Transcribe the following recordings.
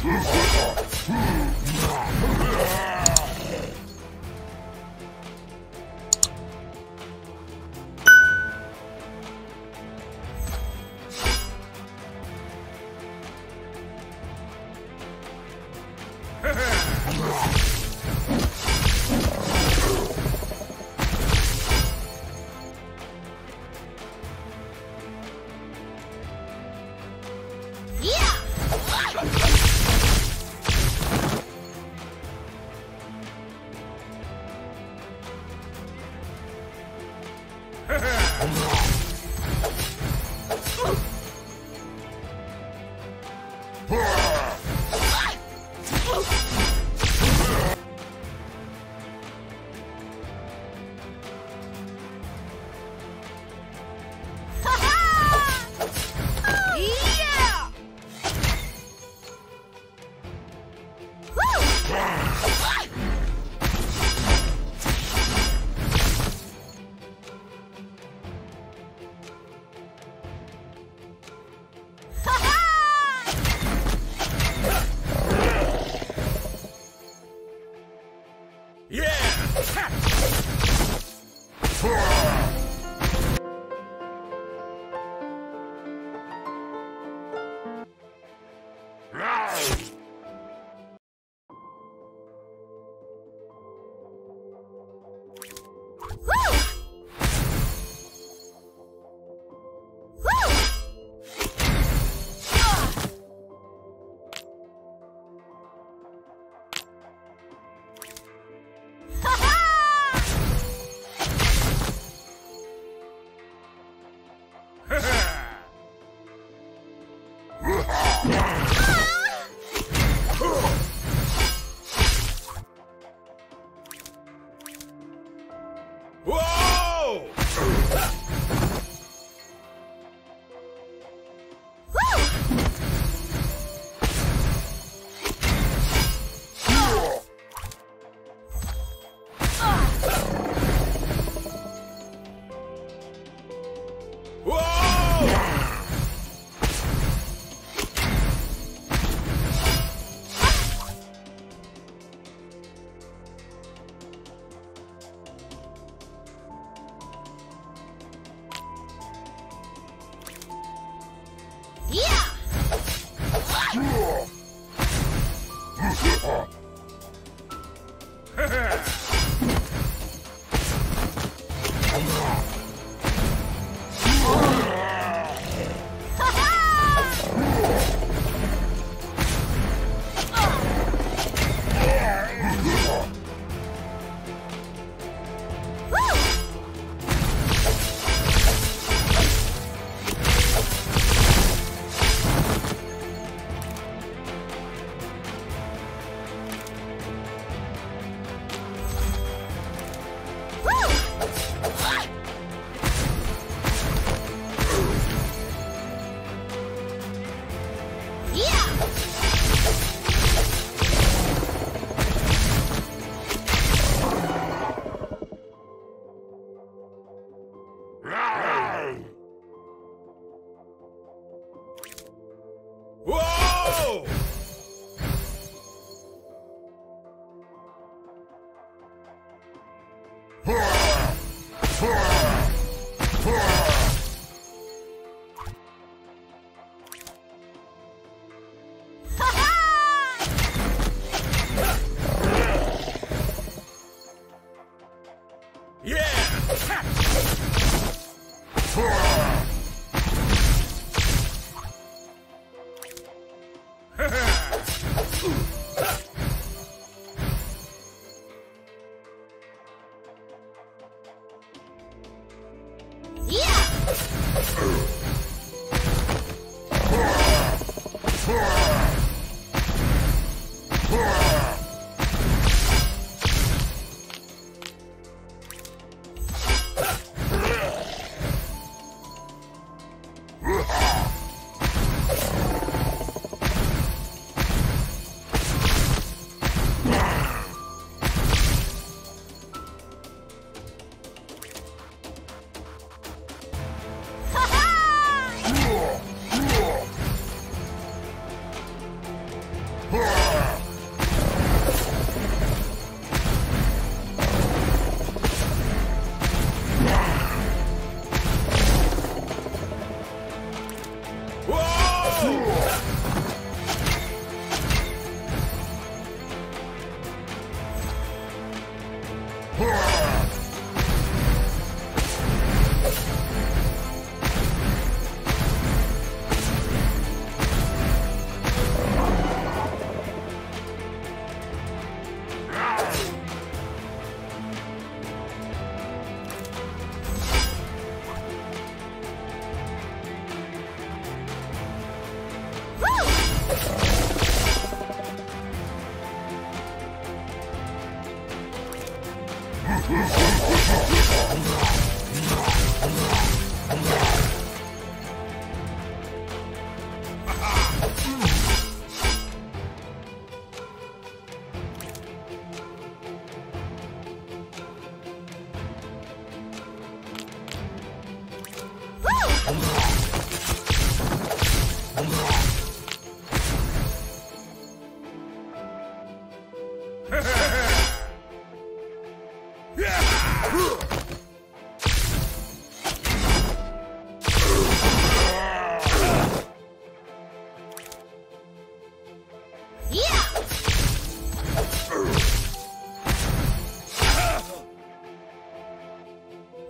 Hmm.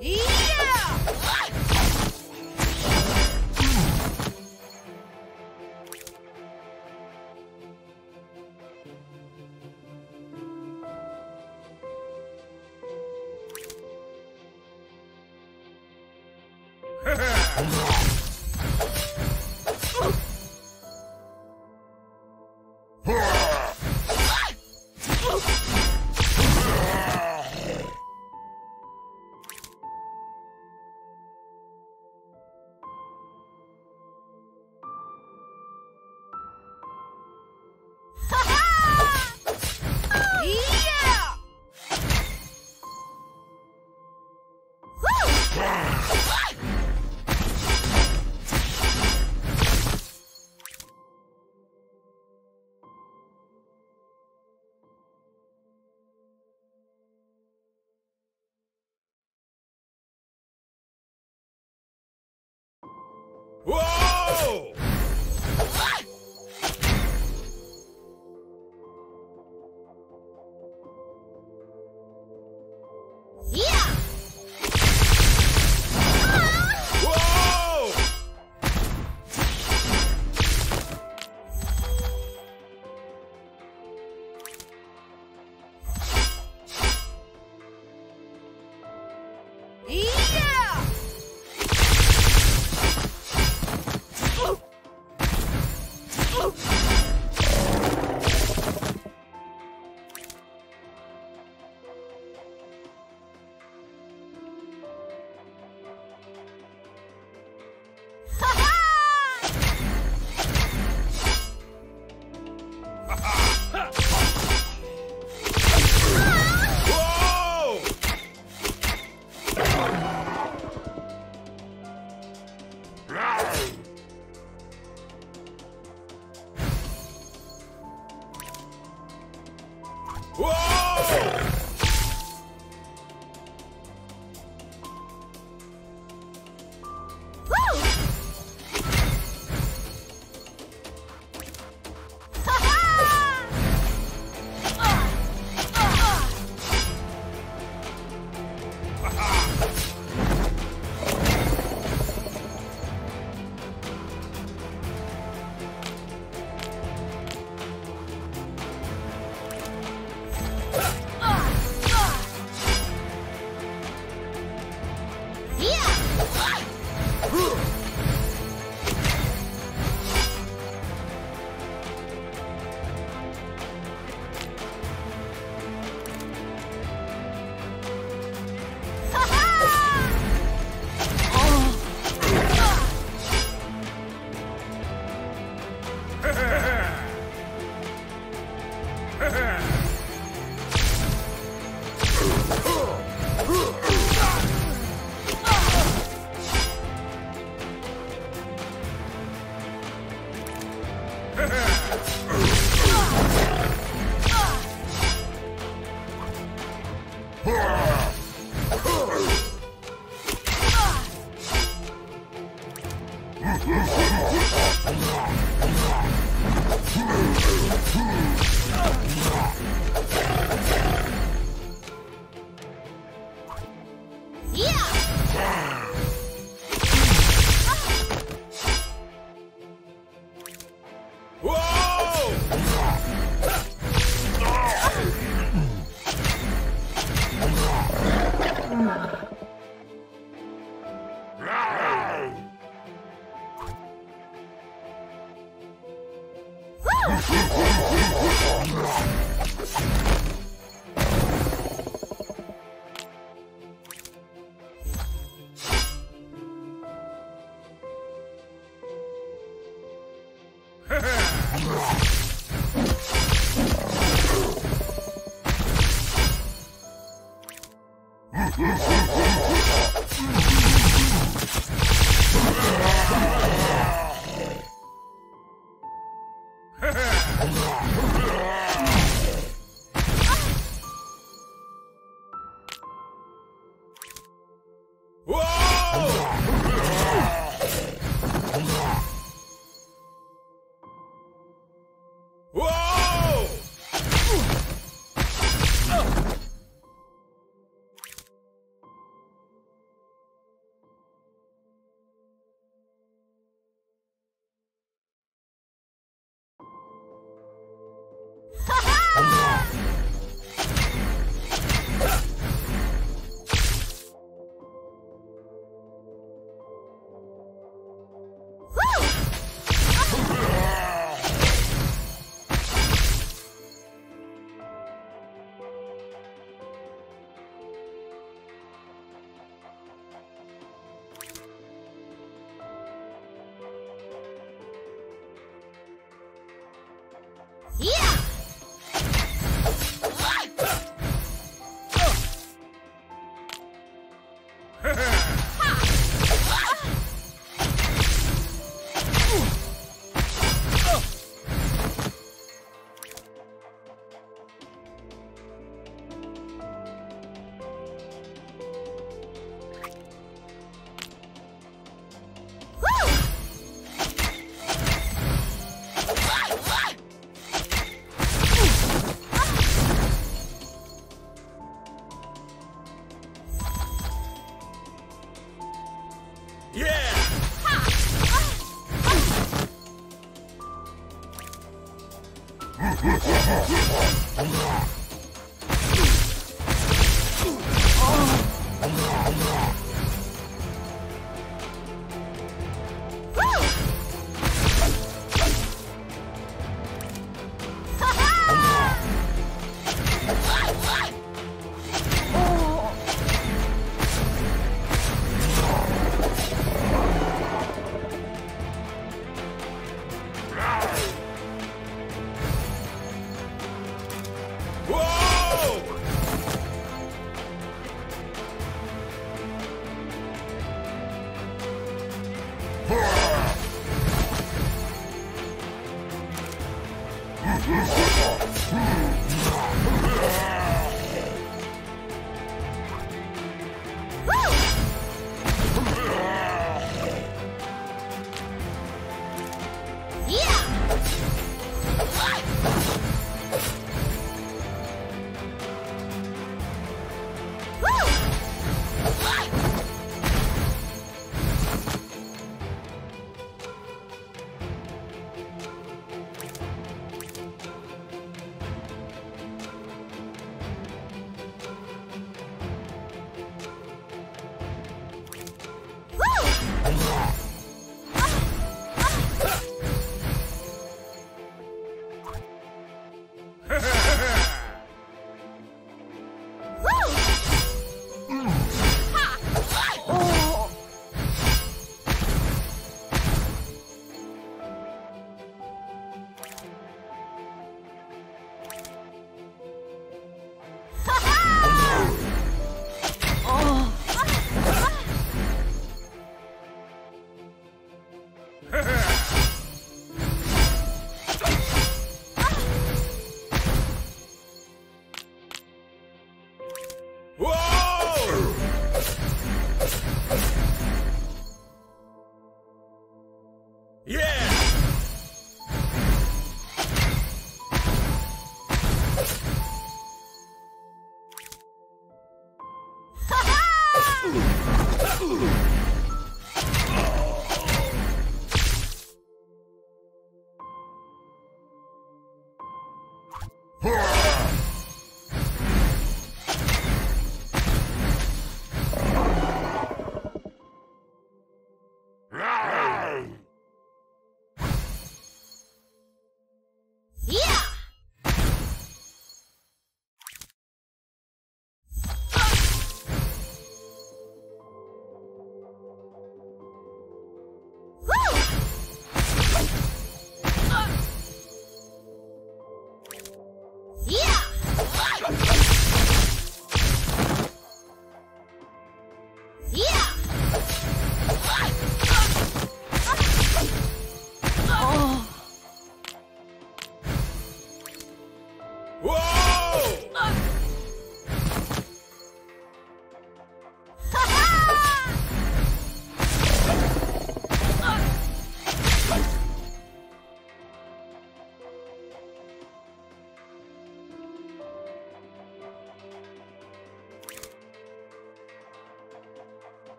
Yeah!